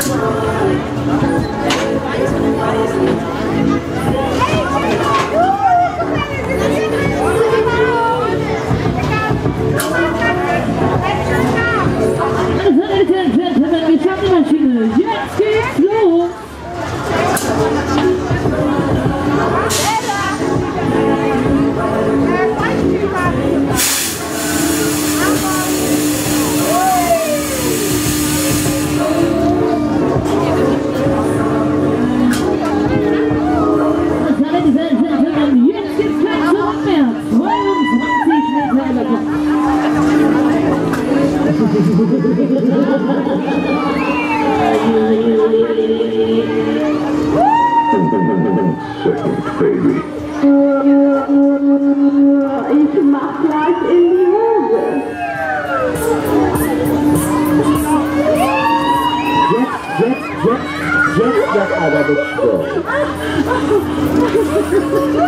I'm products go.